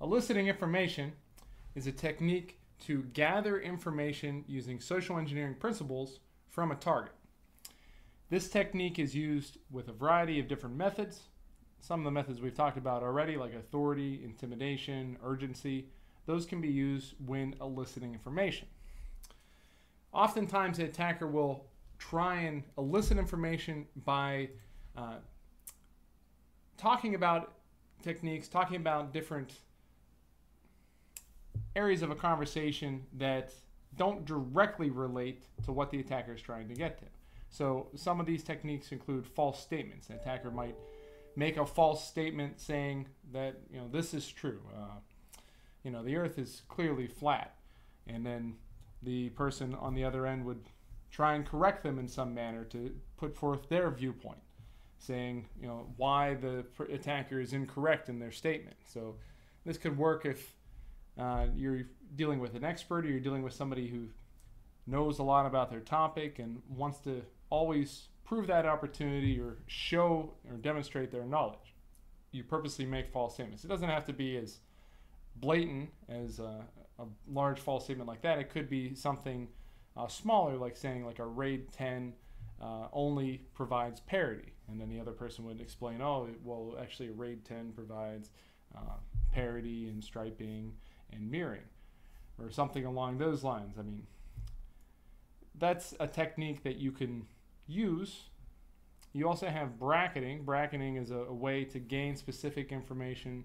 Eliciting information is a technique to gather information using social engineering principles from a target. This technique is used with a variety of different methods. Some of the methods we've talked about already, like authority, intimidation, urgency, those can be used when eliciting information. Oftentimes, the attacker will try and elicit information by uh, talking about techniques, talking about different areas of a conversation that don't directly relate to what the attacker is trying to get to. So some of these techniques include false statements. An attacker might make a false statement saying that you know this is true. Uh, you know the Earth is clearly flat, and then the person on the other end would try and correct them in some manner to put forth their viewpoint, saying you know why the attacker is incorrect in their statement. So this could work if uh, you're dealing with an expert or you're dealing with somebody who knows a lot about their topic and wants to always prove that opportunity or show or demonstrate their knowledge. You purposely make false statements. It doesn't have to be as blatant as a, a large false statement like that. It could be something uh, smaller, like saying like a RAID 10 uh, only provides parity, and then the other person would explain, oh, well, actually, RAID 10 provides uh, parity and striping and mirroring, or something along those lines. I mean, that's a technique that you can use. You also have bracketing. Bracketing is a, a way to gain specific information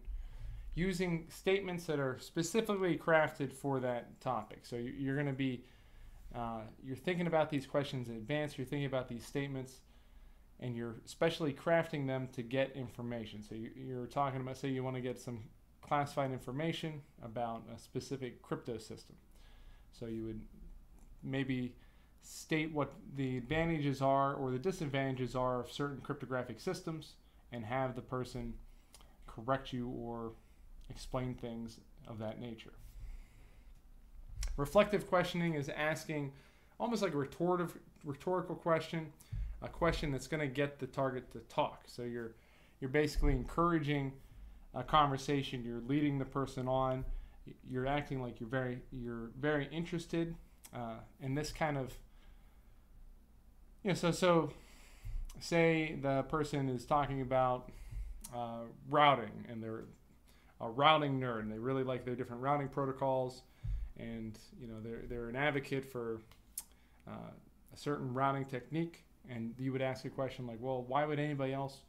using statements that are specifically crafted for that topic. So you're going to be uh, you're thinking about these questions in advance. You're thinking about these statements, and you're specially crafting them to get information. So you're talking about, say, you want to get some classified information about a specific crypto system. So you would maybe state what the advantages are or the disadvantages are of certain cryptographic systems and have the person correct you or explain things of that nature. Reflective questioning is asking almost like a rhetorical, rhetorical question, a question that's going to get the target to talk. So you're you're basically encouraging a conversation. You're leading the person on. You're acting like you're very you're very interested uh, in this kind of. You know, so so, say the person is talking about uh, routing and they're a routing nerd and they really like their different routing protocols and you know they're they're an advocate for uh, a certain routing technique and you would ask a question like well why would anybody else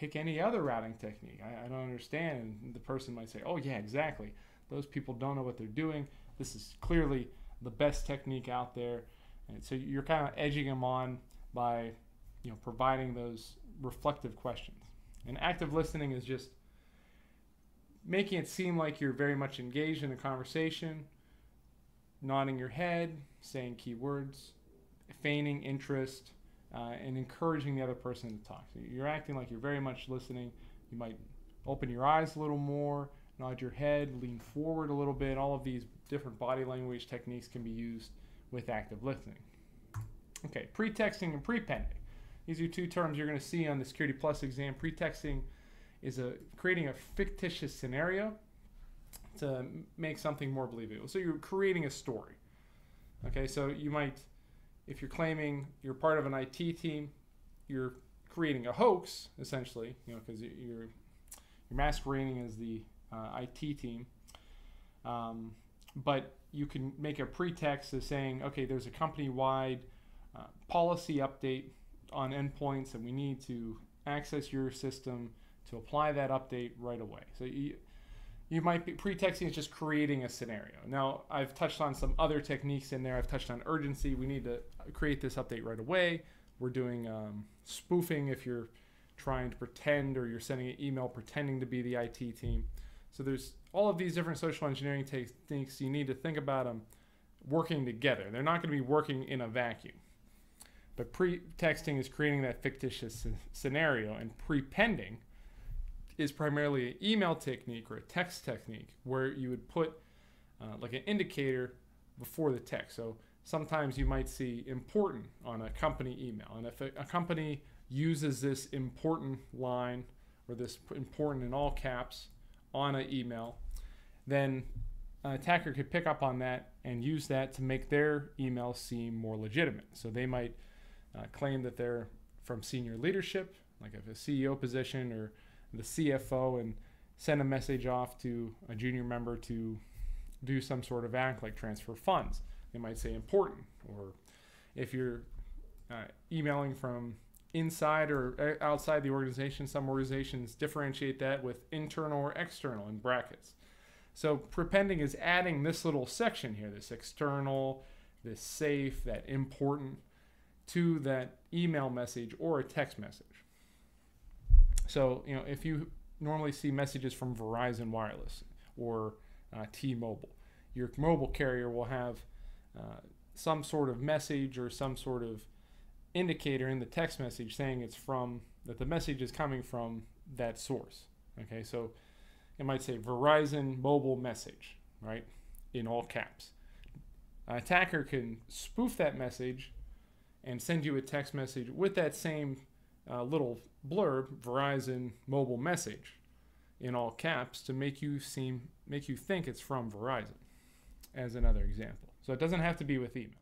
pick any other routing technique. I, I don't understand. And the person might say, oh, yeah, exactly. Those people don't know what they're doing. This is clearly the best technique out there. And so you're kind of edging them on by, you know, providing those reflective questions. And active listening is just making it seem like you're very much engaged in the conversation, nodding your head, saying key words, feigning interest, uh, and encouraging the other person to talk. So you're acting like you're very much listening. You might open your eyes a little more, nod your head, lean forward a little bit. All of these different body language techniques can be used with active listening. Okay, pretexting and prepending. These are two terms you're going to see on the Security Plus exam. Pretexting is a creating a fictitious scenario to make something more believable. So you're creating a story. Okay, so you might if you're claiming you're part of an IT team, you're creating a hoax essentially, you know, because you're you're masquerading as the uh, IT team. Um, but you can make a pretext of saying, okay, there's a company-wide uh, policy update on endpoints, and we need to access your system to apply that update right away. So you, you might be pretexting is just creating a scenario. Now, I've touched on some other techniques in there. I've touched on urgency. We need to create this update right away. We're doing um, spoofing if you're trying to pretend or you're sending an email pretending to be the IT team. So there's all of these different social engineering techniques. You need to think about them working together. They're not going to be working in a vacuum. But pretexting is creating that fictitious scenario, and prepending is primarily an email technique or a text technique where you would put uh, like an indicator before the text. So sometimes you might see important on a company email. And if a, a company uses this important line or this important in all caps on an email, then an attacker could pick up on that and use that to make their email seem more legitimate. So they might uh, claim that they're from senior leadership, like if a CEO position or the CFO, and send a message off to a junior member to do some sort of act like transfer funds. They might say important, or if you're uh, emailing from inside or uh, outside the organization, some organizations differentiate that with internal or external in brackets. So prepending is adding this little section here, this external, this safe, that important, to that email message or a text message. So, you know, if you normally see messages from Verizon Wireless or uh, T-Mobile, your mobile carrier will have uh, some sort of message or some sort of indicator in the text message saying it's from that the message is coming from that source. Okay, so it might say Verizon mobile message, right, in all caps. An attacker can spoof that message and send you a text message with that same uh, little blurb, Verizon mobile message, in all caps to make you seem make you think it's from Verizon, as another example. So it doesn't have to be with email.